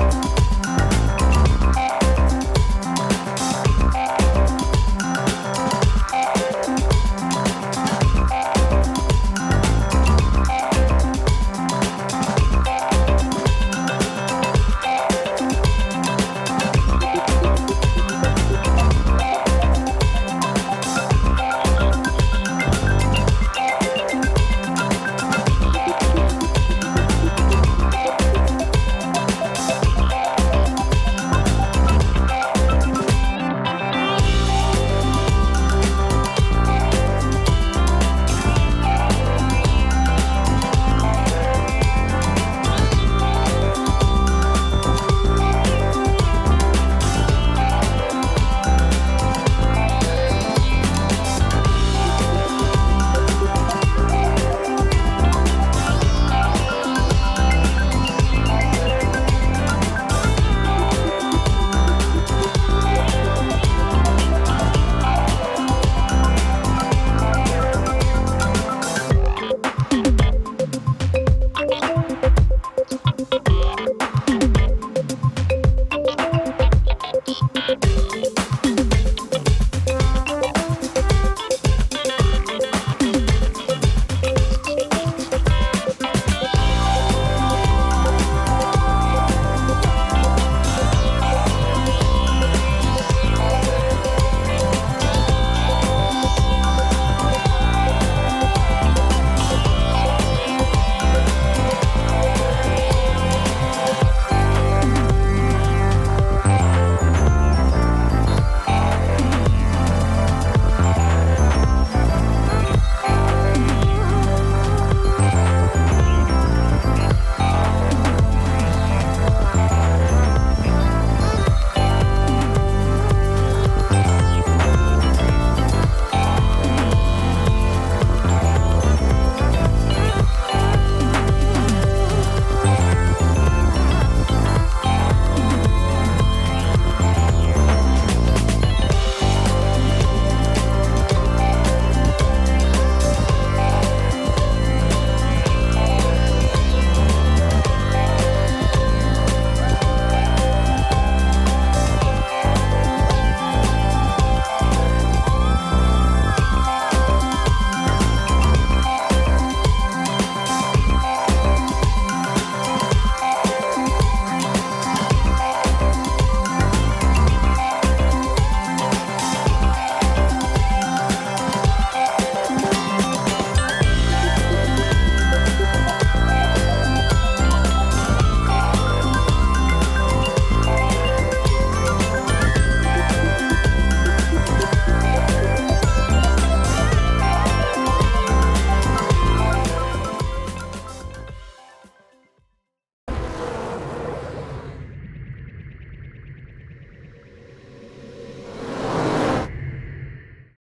you